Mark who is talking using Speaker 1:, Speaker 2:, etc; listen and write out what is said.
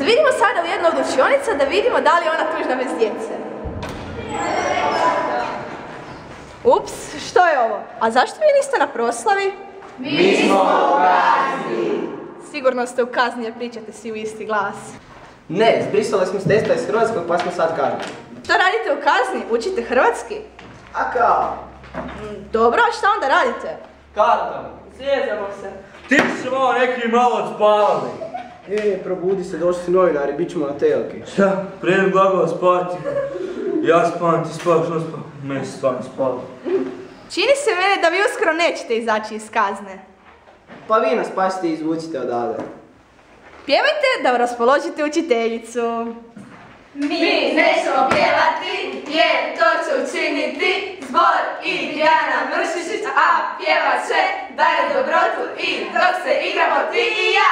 Speaker 1: Zavidimo sada u jednu od učionica da vidimo da li je ona tužna bez djece. Ups, što je ovo? A zašto vi niste na proslavi?
Speaker 2: Mi smo u kazni.
Speaker 1: Sigurno ste u kazni jer pričate svi u isti glas.
Speaker 2: Ne, zbrisali smo s testa iz Hrvatskog pa smo sad kažnjeni.
Speaker 1: Što radite u kazni? Učite hrvatski?
Speaker 2: A kao?
Speaker 1: Mm, Dobro, a šta onda radite?
Speaker 2: Kartam.
Speaker 1: Slijezamo se.
Speaker 3: Ti malo neki malo odspavali.
Speaker 2: E, probudi se, došli su novinari, bit ćemo na telki.
Speaker 3: Šta? Prije glagova spavati. Ja spavam, ti spavaš, on spava. Meni se stvarno spava.
Speaker 1: Čini se mene da vi uskoro nećete izaći iz kazne.
Speaker 2: Pa vi nas spasite i izvucite odavde.
Speaker 1: Pjevajte da raspoložite učiteljicu.
Speaker 4: Mi nećemo pjevati, jer to će učiniti zbor i Dijana Mršišić, a pjevat će Dario Dobrotu i dok se igramo ti i ja.